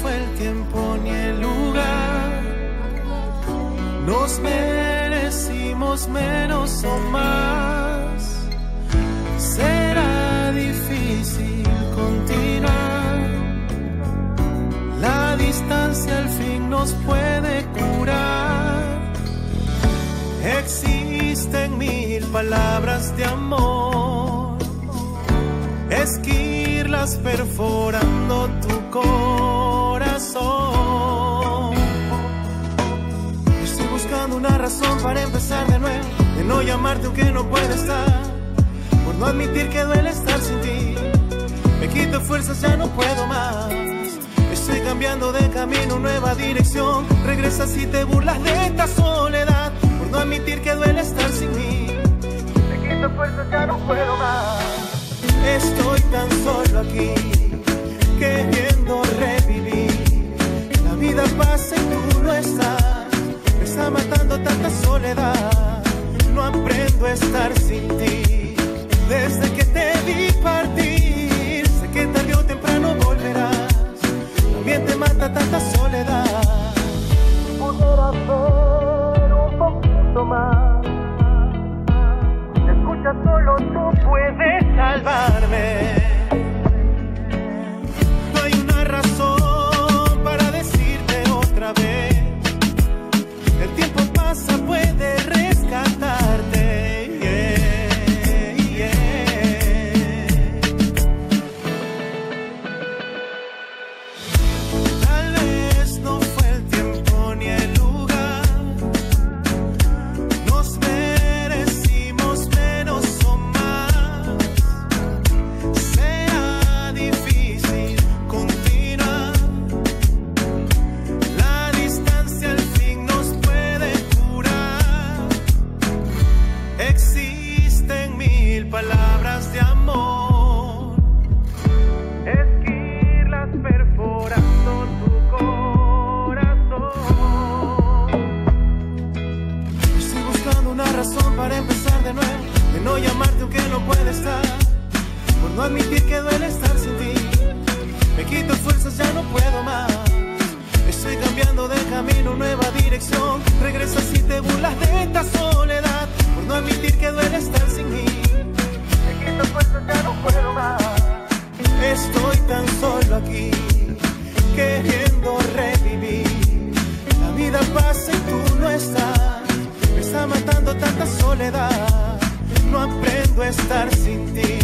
fue el tiempo ni el lugar. Nos merecimos menos o más. Será difícil continuar. La distancia al fin nos puede curar. Existen mil palabras de amor. Esquirlas perforando tu corazón. Llamarte aunque no pueda estar. Por no admitir que duele estar sin ti. Me quito fuerzas, ya no puedo más. Estoy cambiando de camino, nueva dirección. Regresas y te burlas de esta soledad. Por no admitir que duele estar sin mí. Me quito fuerzas, ya no puedo más. Estoy tan solo aquí, queriendo revivir. La vida pasa y tú no estás. Me está matando tanta soledad. Estar sin ti. Desde que de nuevo. De no llamarte aunque no pueda estar. Por no admitir que duele estar sin ti. Me quito fuerzas, ya no puedo más. Estoy cambiando de camino, estar sin ti.